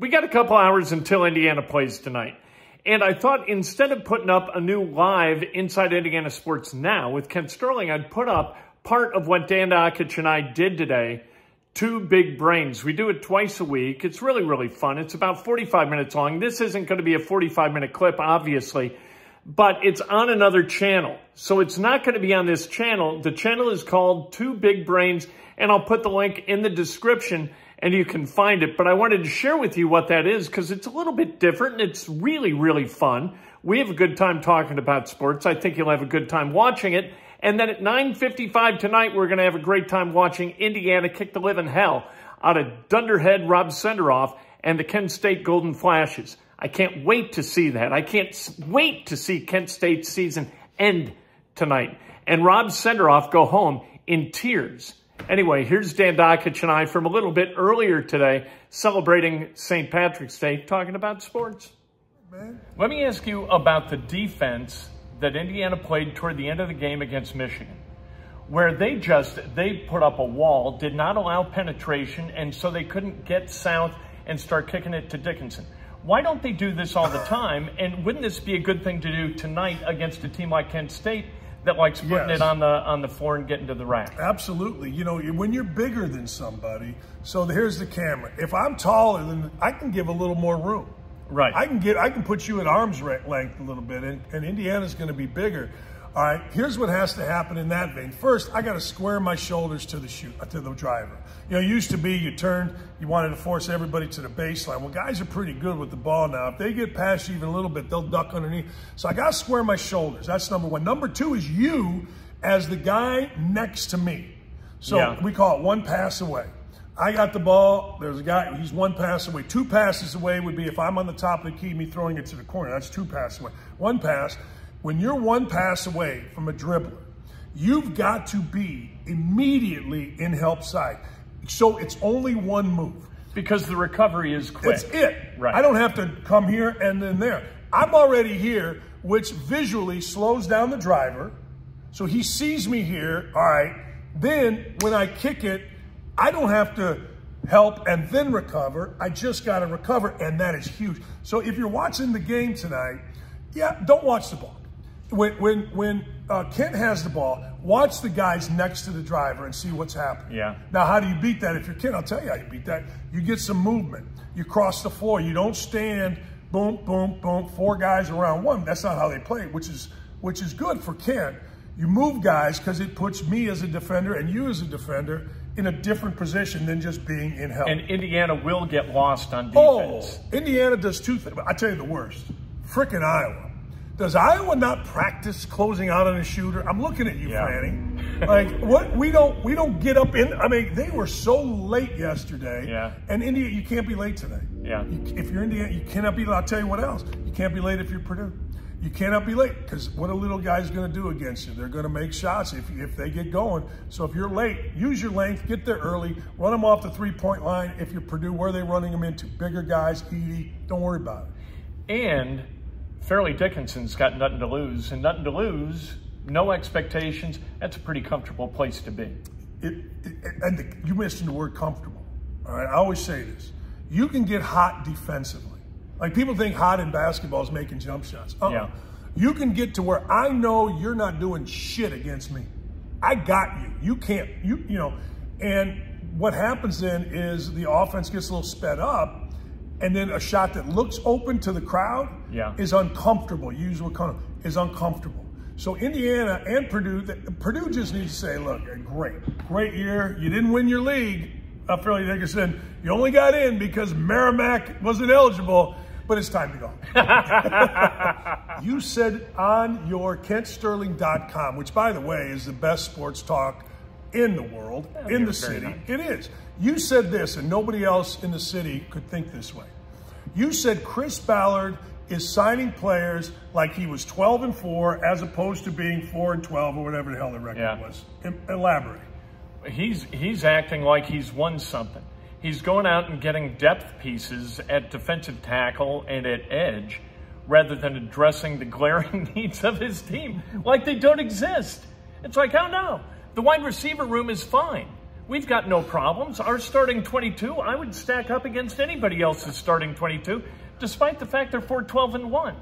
We got a couple hours until Indiana plays tonight. And I thought instead of putting up a new live Inside Indiana Sports Now with Kent Sterling, I'd put up part of what Dan Dakich and I did today, Two Big Brains. We do it twice a week. It's really, really fun. It's about 45 minutes long. This isn't going to be a 45-minute clip, obviously, but it's on another channel. So it's not going to be on this channel. The channel is called Two Big Brains, and I'll put the link in the description and you can find it. But I wanted to share with you what that is because it's a little bit different and it's really, really fun. We have a good time talking about sports. I think you'll have a good time watching it. And then at 9.55 tonight, we're going to have a great time watching Indiana kick the living hell out of Dunderhead Rob Senderoff and the Kent State Golden Flashes. I can't wait to see that. I can't wait to see Kent State's season end tonight. And Rob Senderoff go home in tears Anyway, here's Dan Dakich and I from a little bit earlier today celebrating St. Patrick's Day, talking about sports. Man. Let me ask you about the defense that Indiana played toward the end of the game against Michigan, where they just, they put up a wall, did not allow penetration, and so they couldn't get south and start kicking it to Dickinson. Why don't they do this all the time? And wouldn't this be a good thing to do tonight against a team like Kent State that likes putting yes. it on the on the floor and getting to the rack. Absolutely. You know, when you're bigger than somebody, so here's the camera. If I'm taller than, I can give a little more room. Right. I can get, I can put you at arm's length a little bit, and, and Indiana's going to be bigger. All right, here's what has to happen in that vein. First, I got to square my shoulders to the shoot uh, to the driver. You know, it used to be you turned, you wanted to force everybody to the baseline. Well, guys are pretty good with the ball now. If they get past you even a little bit, they'll duck underneath. So I got to square my shoulders. That's number one. Number two is you as the guy next to me. So yeah. we call it one pass away. I got the ball. There's a guy, he's one pass away. Two passes away would be if I'm on the top of the key, me throwing it to the corner. That's two passes away. One pass when you're one pass away from a dribbler, you've got to be immediately in help side. So it's only one move. Because the recovery is quick. That's it. Right. I don't have to come here and then there. I'm already here, which visually slows down the driver. So he sees me here. All right. Then when I kick it, I don't have to help and then recover. I just got to recover, and that is huge. So if you're watching the game tonight, yeah, don't watch the ball when when when uh, Kent has the ball, watch the guys next to the driver and see what's happening. Yeah. Now, how do you beat that? If you're Kent, I'll tell you how you beat that. You get some movement. You cross the floor. You don't stand. Boom, boom, boom. Four guys around one. That's not how they play, which is which is good for Kent. You move guys because it puts me as a defender and you as a defender in a different position than just being in help. And Indiana will get lost on defense. Oh, Indiana does two things. I tell you the worst. Frickin' Iowa. Does Iowa not practice closing out on a shooter? I'm looking at you, yeah. Franny. Like what we don't we don't get up in. I mean, they were so late yesterday. Yeah. And India, you can't be late today. Yeah. You, if you're Indiana, you cannot be. I'll tell you what else. You can't be late if you're Purdue. You cannot be late because what a little guy's going to do against you? They're going to make shots if, if they get going. So if you're late, use your length, get there early, run them off the three-point line. If you're Purdue, where are they running them into? Bigger guys, Edey, don't worry about it. And Fairleigh Dickinson's got nothing to lose, and nothing to lose, no expectations. That's a pretty comfortable place to be. It, it, and the, you mentioned the word comfortable. All right, I always say this: you can get hot defensively. Like people think hot in basketball is making jump shots. Uh-uh. Yeah. You can get to where I know you're not doing shit against me. I got you. You can't. You you know. And what happens then is the offense gets a little sped up and then a shot that looks open to the crowd yeah. is uncomfortable. Use what kind of is uncomfortable. So Indiana and Purdue, Purdue just needs to say, look, great, great year. You didn't win your league. Uh, Fairleigh Dickinson, you only got in because Merrimack wasn't eligible, but it's time to go. you said on your KentSterling.com, which by the way is the best sports talk in the world, in the city. Nice. It is. You said this, and nobody else in the city could think this way. You said Chris Ballard is signing players like he was 12 and 4 as opposed to being 4 and 12 or whatever the hell the record yeah. was. Elaborate. He's he's acting like he's won something. He's going out and getting depth pieces at defensive tackle and at edge rather than addressing the glaring needs of his team like they don't exist. It's like, oh no, the wide receiver room is fine. We've got no problems. Our starting 22, I would stack up against anybody else's starting 22, despite the fact they're 4 12 and 1.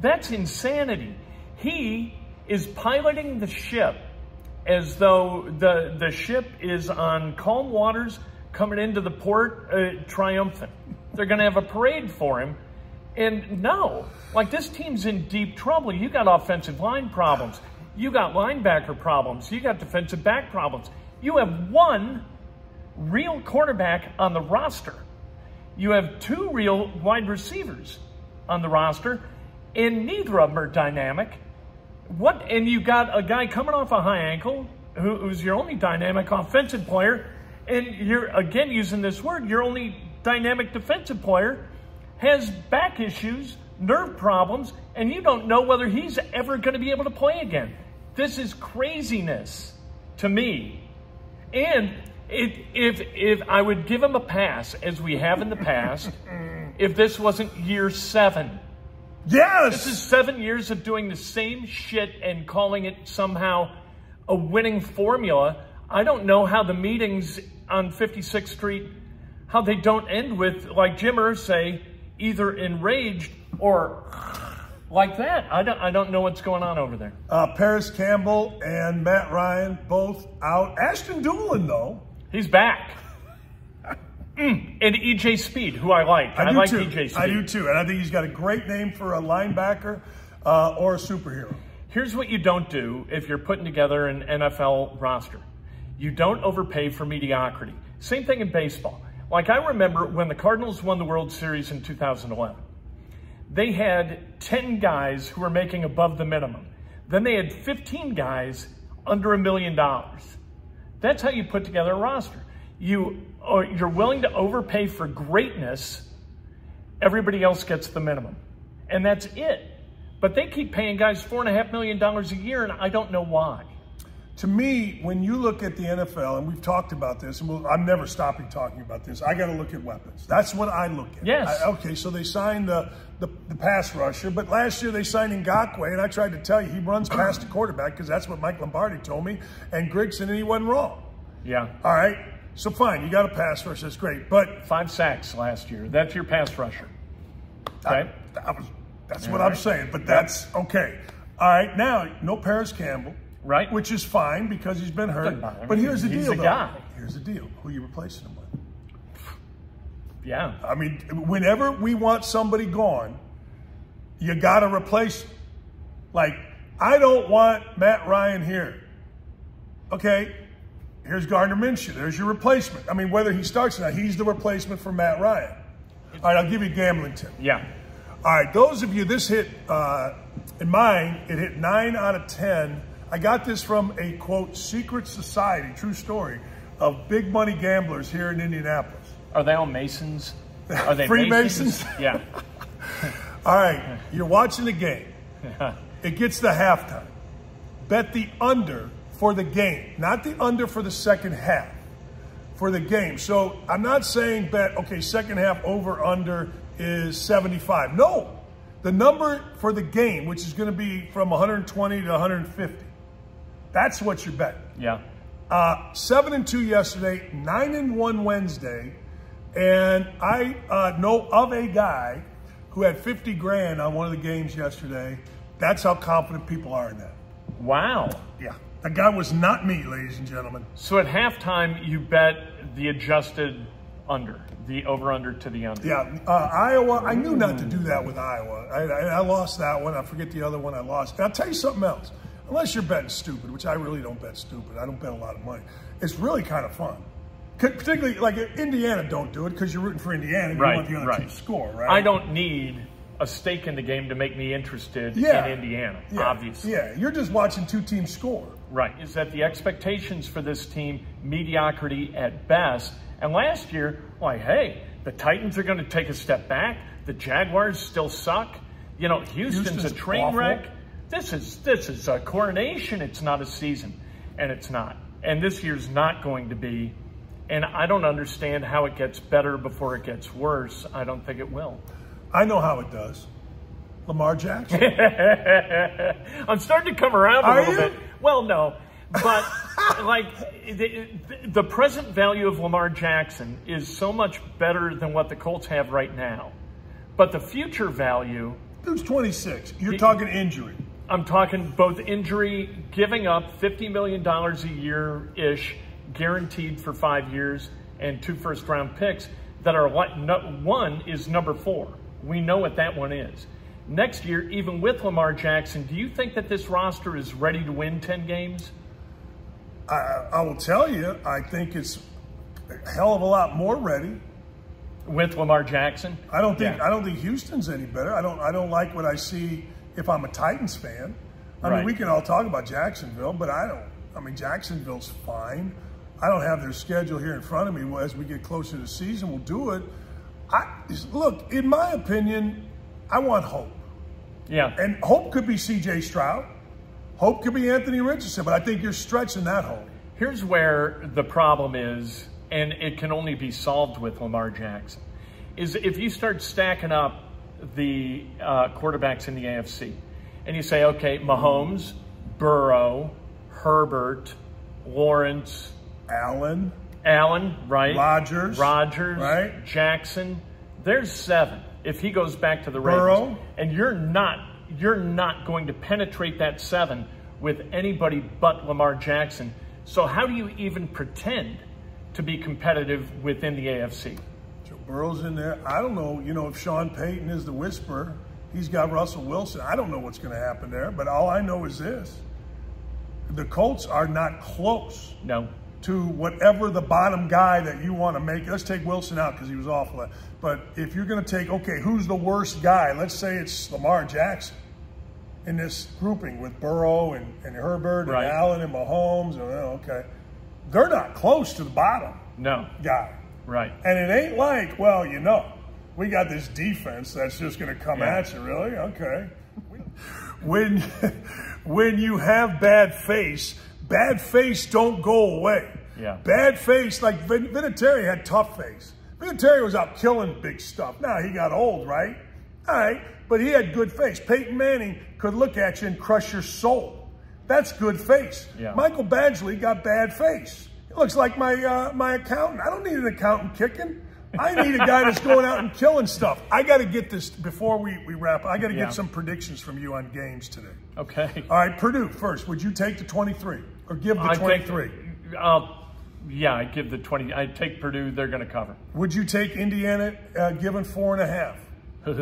That's insanity. He is piloting the ship as though the, the ship is on calm waters coming into the port uh, triumphant. They're going to have a parade for him. And no, like this team's in deep trouble. You got offensive line problems. You got linebacker problems. You got defensive back problems. You have one real quarterback on the roster. You have two real wide receivers on the roster, and neither of them are dynamic. What? And you got a guy coming off a high ankle who, who's your only dynamic offensive player, and you're again using this word. Your only dynamic defensive player has back issues, nerve problems, and you don't know whether he's ever going to be able to play again. This is craziness to me. And if, if, if I would give him a pass, as we have in the past, if this wasn't year seven. Yes! This is seven years of doing the same shit and calling it somehow a winning formula. I don't know how the meetings on 56th Street, how they don't end with, like Jim Irsay, either enraged or like that. I don't, I don't know what's going on over there. Uh, Parris Campbell and Matt Ryan both out. Ashton Dulin, though. He's back. Mm. And EJ Speed, who I like. I, I like too. EJ Speed. I do too. And I think he's got a great name for a linebacker uh, or a superhero. Here's what you don't do if you're putting together an NFL roster you don't overpay for mediocrity. Same thing in baseball. Like I remember when the Cardinals won the World Series in 2011, they had 10 guys who were making above the minimum. Then they had 15 guys under a million dollars. That's how you put together a roster. You, uh, you're willing to overpay for greatness. Everybody else gets the minimum, and that's it. But they keep paying guys four and a half million dollars a year, and I don't know why. To me, when you look at the NFL, and we've talked about this, and we'll, I'm never stopping talking about this, I got to look at weapons. That's what I look at. Yes. I, okay, so they signed the, the, the pass rusher, but last year they signed Ngakoue, and I tried to tell you he runs past the quarterback because that's what Mike Lombardi told me, and Grigson, and he wasn't wrong. Yeah. All right, so fine, you got a pass rusher, that's great, but Five sacks last year. That's your pass rusher. Okay. that, that was, that's what All I'm saying, but that's okay. All right, now, no Parris Campbell. Right. Which is fine because he's been hurt. But here's the He's deal, the though. guy. Here's the deal. Who you replacing him with? Yeah. I mean, whenever we want somebody gone, you got to replace them. Like, I don't want Matt Ryan here. Okay, here's Gardner Minshew. There's your replacement. I mean, whether he starts or not, he's the replacement for Matt Ryan. All right, I'll give you a gambling tip. Yeah. All right, those of you, this hit, uh, in mine, it hit 9 out of 10. I got this from a, quote, secret society, true story, of big money gamblers here in Indianapolis. Are they all Masons? Are they Freemasons? Yeah. All right, you're watching the game. It gets to halftime. Bet the under for the game, not the under for the second half, for the game. So I'm not saying bet, okay, second half over under is 75. No, the number for the game, which is going to be from 120 to 150. That's what you're betting. Yeah. Uh, seven and two yesterday, nine and one Wednesday, and I uh, know of a guy who had 50 grand on one of the games yesterday. That's how confident people are in that. Wow. Yeah, that guy was not me, ladies and gentlemen. So at halftime, you bet the adjusted under, the over under to the under. Yeah, uh, Iowa. I knew not to do that with Iowa. I, I, I lost that one. I forget the other one I lost. And I'll tell you something else. Unless you're betting stupid, which I really don't bet stupid. I don't bet a lot of money. It's really kind of fun. Particularly, like Indiana, don't do it because you're rooting for Indiana. And Right, You want the other right. team to score, right? I don't need a stake in the game to make me interested Yeah. in Indiana, Yeah, obviously. Yeah, you're just watching two teams score. Right. Is that the expectations for this team mediocrity at best? And last year, like, hey, the Titans are going to take a step back. The Jaguars still suck. You know, Houston's, Houston's a train awful. wreck. This is this is a coronation. It's not a season, and it's not. And this year's not going to be. And I don't understand how it gets better before it gets worse. I don't think it will. I know how it does. Lamar Jackson. I'm starting to come around a Are little you? bit. Well, no. But like the, the present value of Lamar Jackson is so much better than what the Colts have right now. But the future value. Dude's 26. You're talking injury. I'm talking both injury, giving up $50 million a year ish, guaranteed for five years, and two first round picks that are what one is number four. We know what that one is. Next year, even with Lamar Jackson, do you think that this roster is ready to win 10 games? I, I will tell you, I think it's a hell of a lot more ready with Lamar Jackson. I don't think yeah. I don't think Houston's any better. I don't I don't like what I see if I'm a Titans fan. I right. mean, we can all talk about Jacksonville, but I don't. I mean, Jacksonville's fine. I don't have their schedule here in front of me. Well, as we get closer to the season, we'll do it. I look, in my opinion, I want hope. Yeah. And hope could be C.J. Stroud. Hope could be Anthony Richardson, but I think you're stretching that hope. Here's where the problem is, and it can only be solved with Lamar Jackson, is if you start stacking up the uh, quarterbacks in the AFC, and you say, okay, Mahomes, Burrow, Herbert, Lawrence, Allen, Allen, right? Rodgers, Rodgers, right? Jackson. There's seven. If he goes back to the Burrow. Ravens, and you're not, you're not going to penetrate that seven with anybody but Lamar Jackson. So how do you even pretend to be competitive within the AFC? Burrow's in there. I don't know. You know, if Sean Payton is the whisperer, he's got Russell Wilson. I don't know what's going to happen there, but all I know is this: the Colts are not close. No to whatever the bottom guy that you want to make. Let's take Wilson out because he was awful. But if you're going to take, okay, who's the worst guy? Let's say it's Lamar Jackson in this grouping with Burrow and, and Herbert and right. Allen and Mahomes. And, okay. They're not close to the bottom no. guy. Right. And it ain't like, well, you know, we got this defense that's just going to come yeah. at you, really? Okay. when, when you have bad face, Bad face don't go away. Yeah. Bad face, like Vin- Vinatieri had tough face. Vinatieri was out killing big stuff. Now he got old, right? All right, but he had good face. Peyton Manning could look at you and crush your soul. That's good face. Yeah. Michael Badgley got bad face. He looks like my uh, my accountant. I don't need an accountant kicking. I need a guy that's going out and killing stuff. I got to get this before we, we wrap. I got to yeah. get some predictions from you on games today. Okay. All right, Purdue first. Would you take the 23 or give the 23? Uh, yeah, I give the 20. I take Purdue. They're going to cover. Would you take Indiana uh, given four and a half?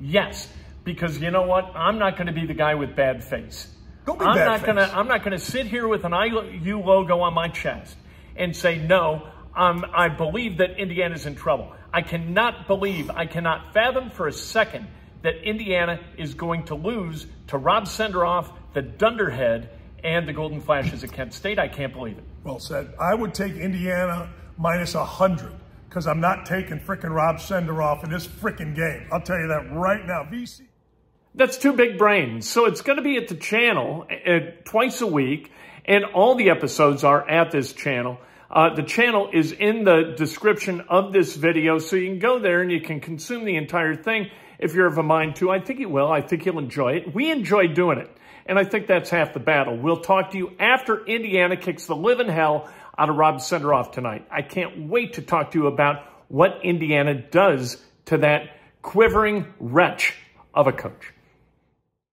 yes, because you know what? I'm not going to be the guy with bad face. Don't be I'm not face. gonna. I'm not going to sit here with an IU logo on my chest and say no. Um, I believe that Indiana's in trouble. I cannot believe, I cannot fathom for a second that Indiana is going to lose to Rob Senderoff, the Dunderhead, and the Golden Flashes at Kent State. I can't believe it. Well said. I would take Indiana minus 100 because I'm not taking fricking Rob Senderoff in this fricking game. I'll tell you that right now. VC. That's two big brains. So it's going to be at the channel uh, twice a week, and all the episodes are at this channel. Uh, the channel is in the description of this video, so you can go there and you can consume the entire thing if you're of a mind to. I think you will. I think you'll enjoy it. We enjoy doing it, and I think that's half the battle. We'll talk to you after Indiana kicks the living hell out of Rob Senderoff tonight. I can't wait to talk to you about what Indiana does to that quivering wretch of a coach.